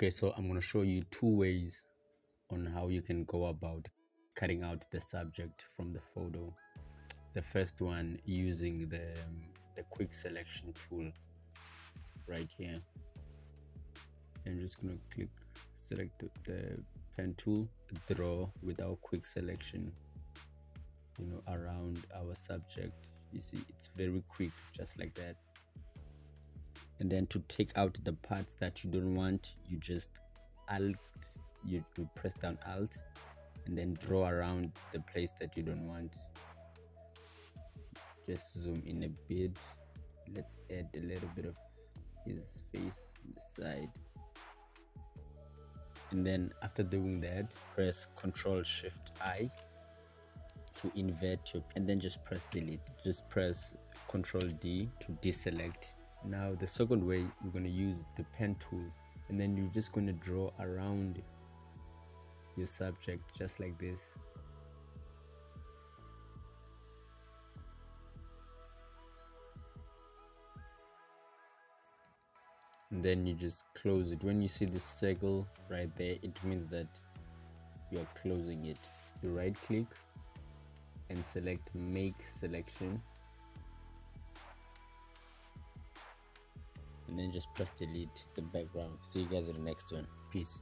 okay so i'm going to show you two ways on how you can go about cutting out the subject from the photo. The first one using the um, the quick selection tool right here. I'm just going to click select the, the pen tool draw without quick selection you know around our subject. You see it's very quick just like that and then to take out the parts that you don't want you just alt you, you press down alt and then draw around the place that you don't want. Just zoom in a bit. Let's add a little bit of his face on the side. And then after doing that press ctrl shift i to invert your and then just press delete. Just press ctrl d to deselect now the second way you're going to use the pen tool and then you're just going to draw around your subject just like this. And then you just close it. When you see the circle right there it means that you're closing it. You right click and select make selection and then just press delete the background. See you guys in the next one. Peace